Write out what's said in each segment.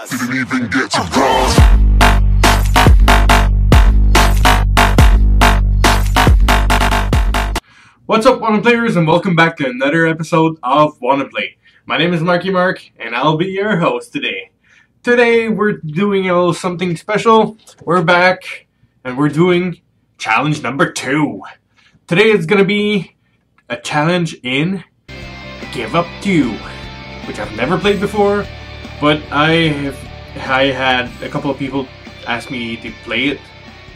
applause. Didn't even get to uh-huh. bronze. What's up, WannaPlayers, and welcome back to another episode of WannaPlay. My name is Marky Mark, and I'll be your host today. Today, we're doing a little something special. We're back, and we're doing challenge number two. Today is gonna be a challenge in Give Up 2, which I've never played before, but I have I had a couple of people ask me to play it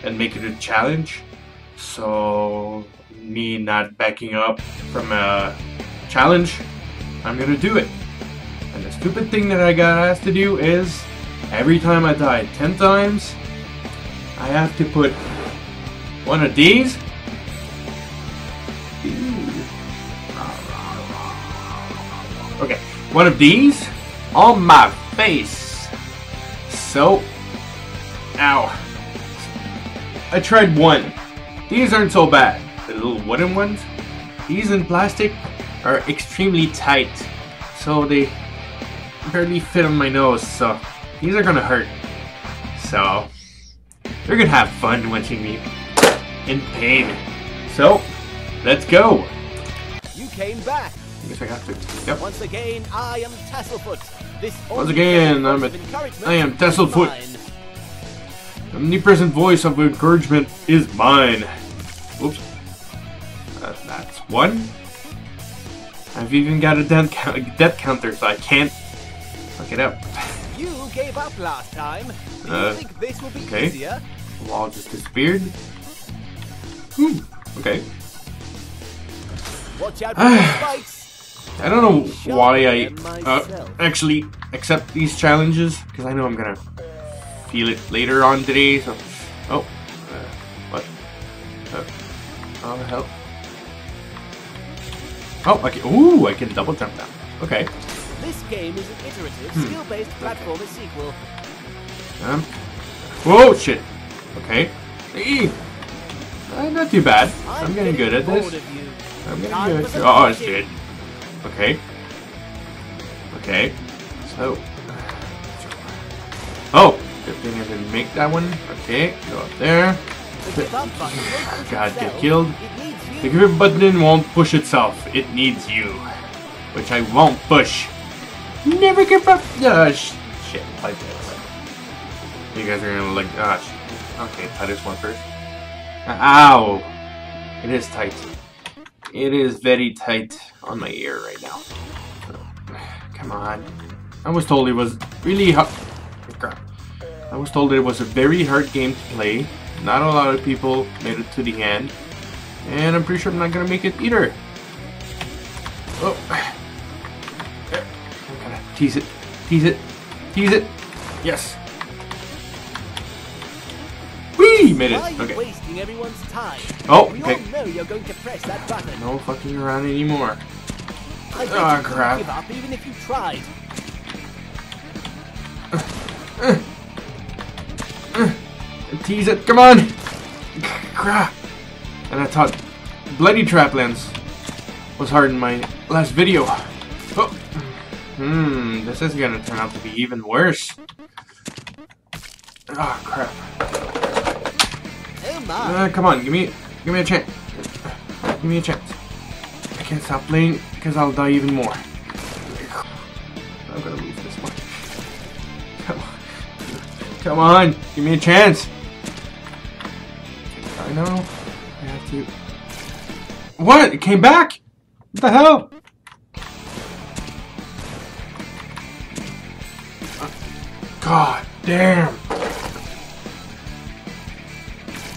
and make it a challenge. So me not backing up from a challenge, I'm gonna do it. And the stupid thing that I got asked to do is every time I die 10 times, I have to put one of these. Okay, one of these on my face. So, ow. I tried one. These aren't so bad. The little wooden ones. These in plastic are extremely tight. So they barely fit on my nose. So these are gonna hurt. So they're gonna have fun watching me in pain. So let's go. You came back. I guess I have to. Yep. Once again, I am Tasselfoot. Once again, I'm a, I am Tasselfoot. The omnipresent voice of encouragement is mine. Oops. Uh, that's one. I've even got a death, count death counter, so I can't fuck it up. You gave up last time. Do you Uh, think this will be okay. easier? The wall just disappeared. Hmm. Okay. Watch out for spikes. I don't know why I uh, actually accept these challenges because I know I'm gonna feel it later on today. So, oh, uh, what? Uh, oh, help! Oh, I can. Ooh, I can double jump down. Okay. This game is an iterative, Hmm. skill-based platformer sequel. Um. Whoa, shit. Okay. Eee. Uh, not too bad. I'm getting good at this. I'm getting good. Oh, it's good. Okay. Okay. So. Oh, good thing I didn't make that one. Okay, go up there. God, get killed. The give button won't push itself. It needs you. Which I won't push. Never give up. Uh, sh shit. You guys are gonna like, ah, shit. Okay, try this one first. Ow! It is tight. It is very tight on my ear right now. Come on. I was told it was really hard. Crap. I was told it was a very hard game to play. Not a lot of people made it to the end. And I'm pretty sure I'm not gonna make it either. Oh. I'm gonna tease it. Tease it. Tease it. Yes. Whee! Made it. Why are Okay. wasting everyone's time? Oh, We okay. all know you're going to press that button. No fucking around anymore. I bet Ah, you crap. give up even if you tried. Tease it. Come on. Crap. And I thought Bloody Traplands was hard in my last video. Oh. Hmm, this is gonna turn out to be even worse. Oh crap. Oh my. Uh, come on, give me give me a chance. Give me a chance. I can't stop playing because I'll die even more. I'm gonna lose this one. Come on. Come on, give me a chance. I know. I have to. What? It came back? What the hell? God damn.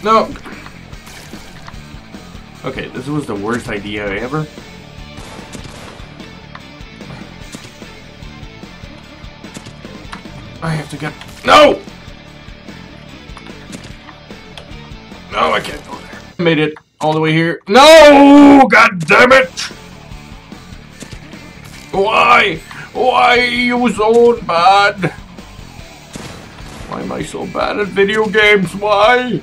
No. Okay, this was the worst idea ever. I have to get. No! No, I can't go there. Made it all the way here. No! God damn it! Why? Why are you so bad? Why am I so bad at video games? Why?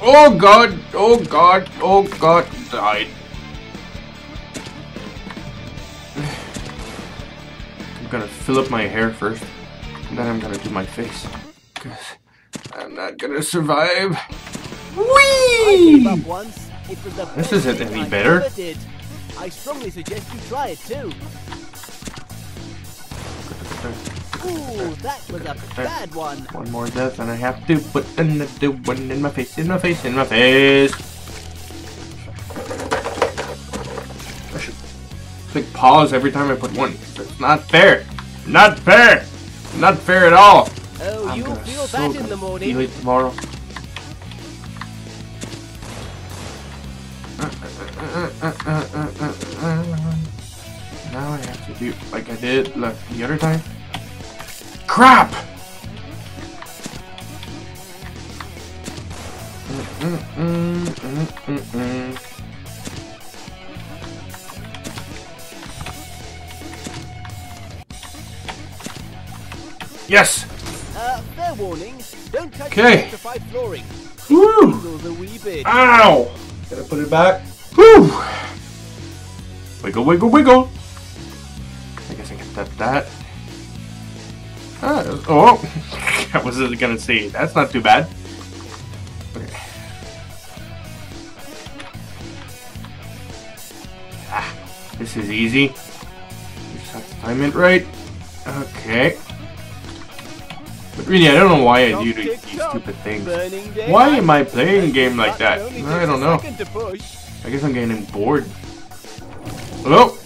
Oh god, oh god, oh god, died. I'm gonna fill up my hair first. And then I'm gonna do my face. Because I'm not gonna survive. I Whee! once. It was the This isn't any better. I strongly suggest you try it too. Ooh, that was a bad one. One more death and I have to put another one in my face, in my face, in my face. Pause every time I put one. It's not fair. Not fair. Not fair at all. Oh, I'm you'll feel so that in the morning. Feel it tomorrow. Now I have to do like I did like the other time. Crap! Mm-mm-mm-mm-mm. Yes! Uh, fair warning. Don't touch Okay. flooring. Woo! Tingles wee bit. Ow! Gotta put it back. Whew! Wiggle, wiggle, wiggle! I guess I can tap that. Ah, oh! I wasn't gonna say. That's not too bad. Okay. Ah, this is easy. Just have to time it right. Okay. Really, I don't know why I do these stupid things. Why am I playing a game like that? I don't know. second to push. I guess I'm getting bored. Hello?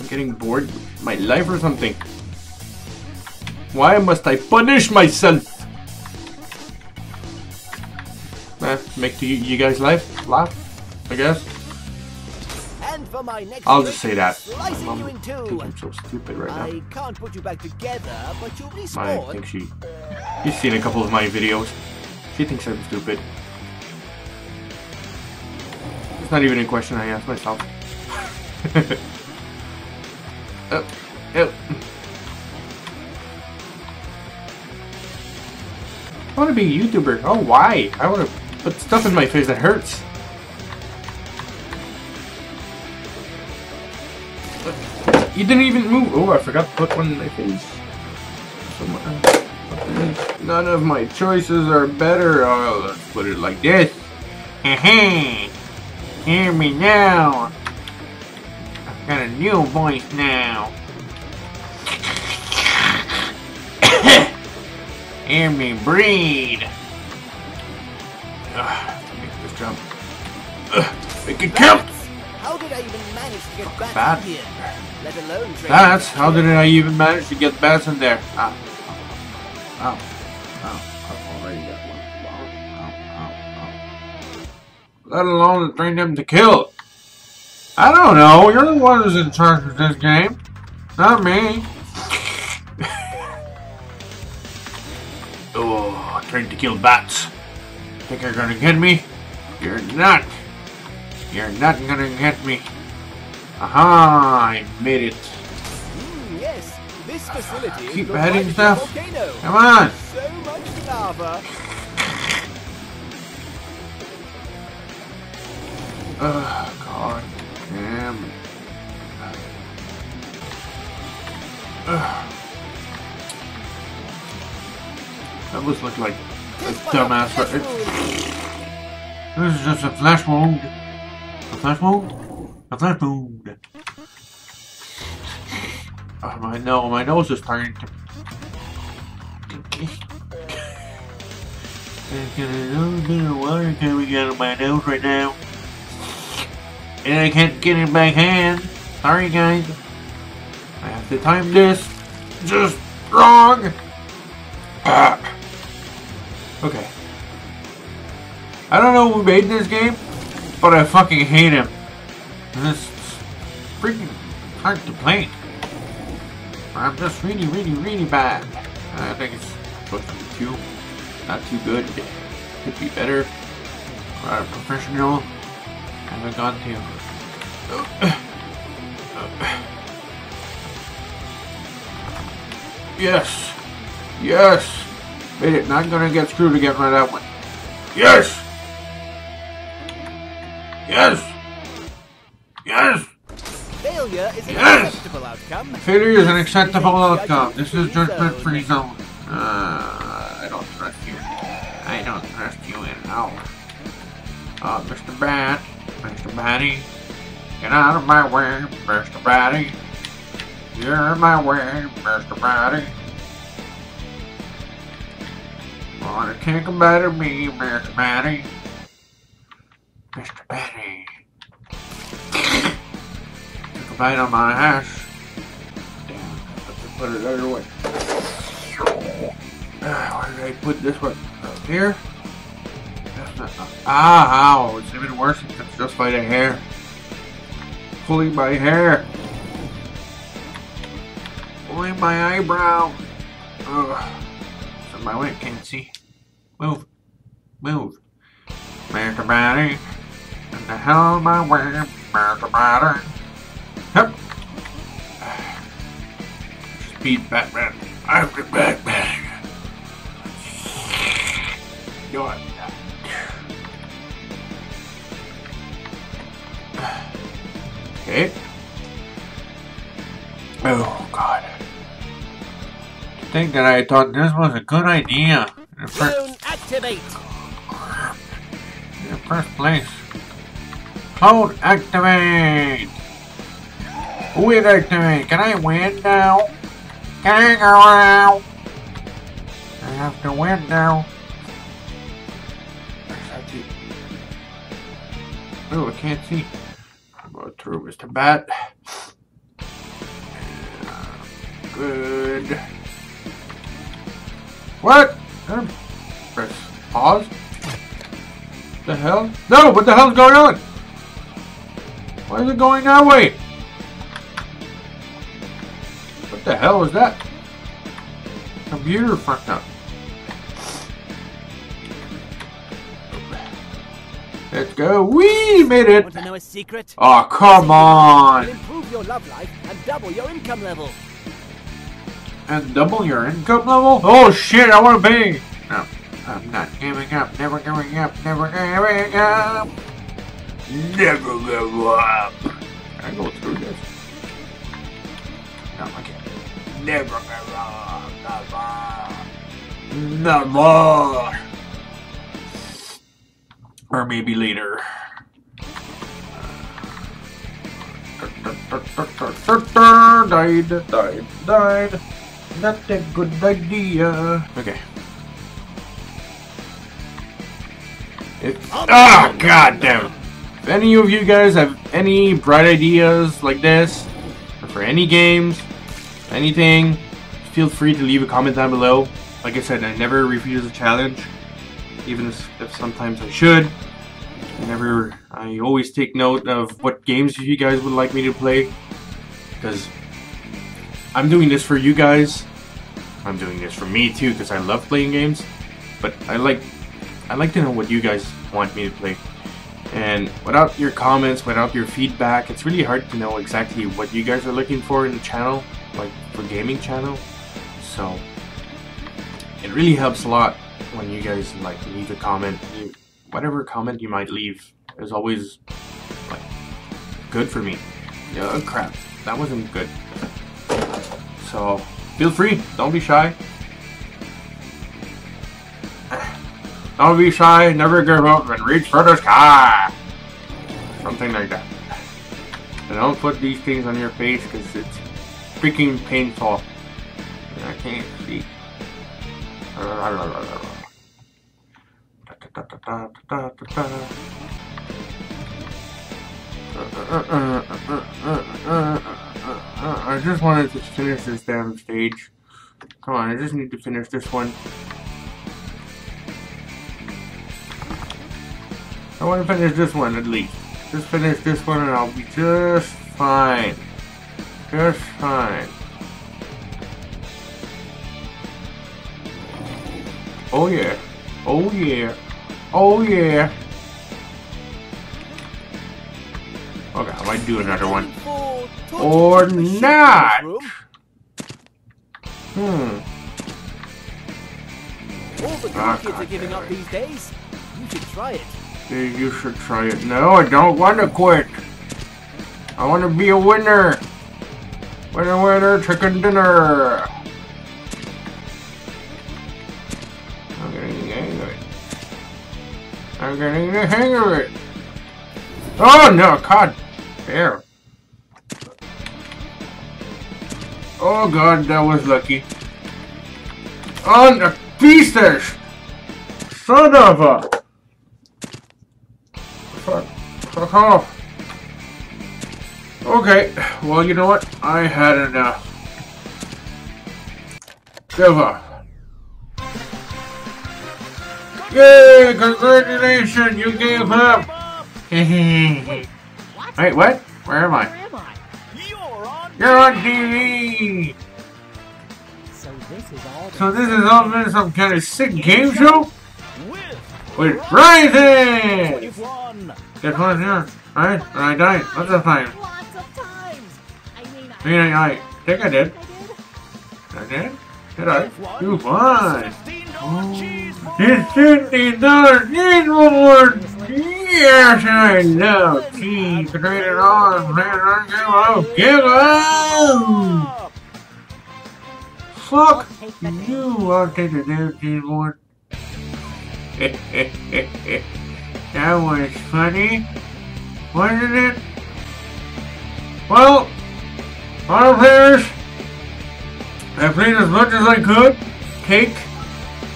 I'm getting bored with my life or something. Why must I punish myself? Eh, make the, you guys laugh, laugh, I guess. And for my next I'll just say that. Slicing um, you in two. I'm so stupid right now. I can't put you back together, but you'll I think she, she's seen a couple of my videos. She thinks I'm stupid. It's not even a question I ask myself. oh, oh. I want to be a YouTuber. Oh, why? I want to put stuff in my face that hurts. You didn't even move. Oh, I forgot to put one in my face. None of my choices are better. Oh, let's put it like this. Hey, hear me now. I've got a new voice now. hear me breathe. Ugh, make this jump. Ugh, make it count. How did I even manage to get back Bad. here? Let alone train That's how did I even manage to get bats in there? Ah. Ow. Ow. I've already got one. Ow. Ow. Ow. Let alone train them to kill. I don't know. You're the one who's in charge of this game. Not me. oh, trained to kill bats. Think you're gonna get me? You're not. You're not gonna get me. Aha! I made it. Mm, yes, this facility Keep heading brightest stuff. Come on! So much lava. Oh, God damn. Ugh. That must look like a dumbass. Right? wound. This is just a flash wound. A flash wound? A flash wound. My no, my nose is turning to. Got a little bit of water coming out of my nose right now. And I can't get it back in. Sorry, guys. I have to time this just wrong. Ah. Okay. I don't know who made this game, but I fucking hate him. This is freaking hard to play. I'm just really, really, really bad. Uh, I think it's supposed to be two. Not too good. It Could be better. A professional. Haven't gone to. Yes. Yes. Made it. Not gonna get screwed again by that one. Yes. Yes. Yes. Failure is an Yes! acceptable outcome. Failure is an acceptable outcome. This is judgment free zone. Uh, I don't trust you. I don't trust you at all. Uh, Mr. Bat, Mr. Batty, get out of my way, Mr. Batty. You're in my way, Mr. Batty. Wanna take a bite of me, Mr. Batty? Mr. Batty. A bite of my ass. Damn, I have to put it other way. Ah, where did I put this one? Up here? That's not. Ah, ow! It's even worse if it's just by the hair. Pulling my hair. Pulling my eyebrow. Ugh. So my way can't see. Move. Move. Mr. Batty. In the hell of my way, Mr. Hup. Speed Batman. I'm the Batman. You're not. Okay. Oh, God. To think that I thought this was a good idea in the first, Zone activate. in the first place. Cloud activate! Win activate! Can I win now? Can I? I have to win now. Oh, I can't see. Go through Mr. Bat. Uh, good. What? Press pause. The hell? No, what the hell's going on? Why is it going that way? What the hell is that? Computer fucked up. Let's go. We made it. Want to know a secret? Oh, come on. improve your love life and double your income level. And double your income level? Oh shit, I want to be. No, I'm not giving up. Never giving up. Never giving up. Never give up. Can I go through this? No, I can't. Never give up. Never. Never. Or maybe later. Died, died, died. Not a good idea. Okay. It, ah, god damn it. If any of you guys have any bright ideas like this, or for any games, anything, feel free to leave a comment down below. Like I said, I never refuse a challenge, even if, sometimes I should. I never, I always take note of what games you guys would like me to play, because I'm doing this for you guys. I'm doing this for me too, because I love playing games. But I like, I like to know what you guys want me to play. And without your comments, without your feedback, it's really hard to know exactly what you guys are looking for in the channel, like for gaming channel. So it really helps a lot when you guys like leave a comment. Whatever comment you might leave is always like good for me. Oh, crap, that wasn't good. So feel free, don't be shy. Don't be shy, never give up, and reach for the sky. Something like that. And don't put these things on your face because it's freaking painful. I can't see. Uh, I just wanted to finish this damn stage. Come on, I just need to finish this one. I want to finish this one at least. Just finish this one and I'll be just fine. Just fine. Oh yeah. Oh yeah. Oh yeah. Okay, I might do another one. Or machine in this not. Hmm. All the cool Ah, kids are giving up these days. You should try it. You should try it. No, I don't want to quit. I want to be a winner. Winner, winner, chicken dinner. I'm getting the hang of it. I'm getting the hang of it. Oh no, God. There. Oh god, that was lucky. On the pieces! Son of a... Fuck. Fuck off. Okay, well, you know what? I had enough. Give up. Yay! Congratulations! You gave up! What? Wait, what? Where am I? You're on TV! So this is all. So this is all been some kind of sick game show? with won. Guess what's here? Right? And I died. Lots of times. I mean, I, I think I did. I did. I did? I? You won! $15 cheese It's fifty dollars cheeseburger! Yes, I love cheese. Trade it on. It on. Give up. Fuck you. I'll take that was funny. Wasn't it? Well, all players, I played as much as I could. Cake.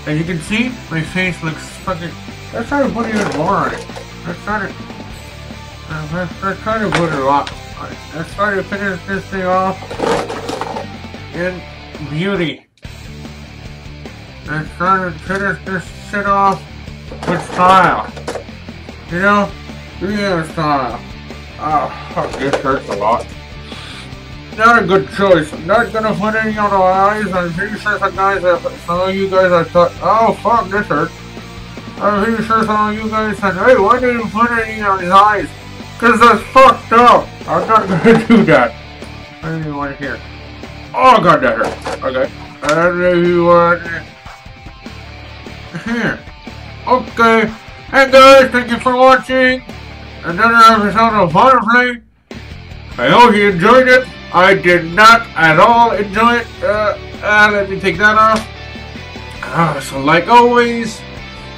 As you can see, my face looks fucking. Let's try to put even more on it. Let's try to. Let's, let's try to put a lot on it. Let's try to finish this thing off in beauty. Let's try to finish this shit off with style. You know? Yeah, style. Oh, fuck, this hurts a lot. Not a good choice. Not gonna put any on the eyes. I'm pretty sure some guys have, some of you guys I thought, oh fuck, this hurts. I'm pretty sure some of you guys said, hey, why didn't you put any on his eyes? Cause that's fucked up. I'm not gonna do that. I don't even want to hear. Oh god, that hurt. Okay. I don't you want here. Okay. Hey guys, thank you for watching another episode of Firefly. I hope you enjoyed it. I did not at all enjoy it. Uh, uh, let me take that off. Uh, so like always,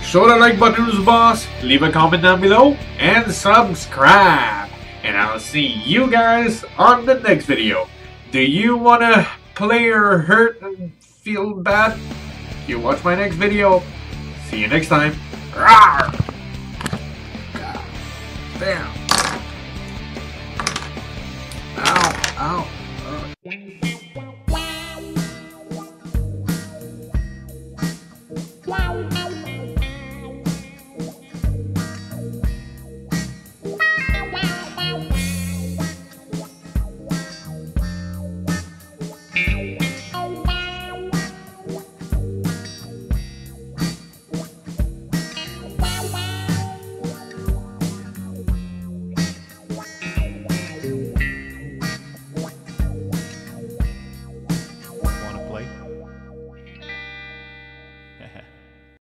show the like button to the boss, leave a comment down below, and subscribe. And I'll see you guys on the next video. Do you want to play or hurt and feel bad? You watch my next video. See you next time. Rawr! Uh.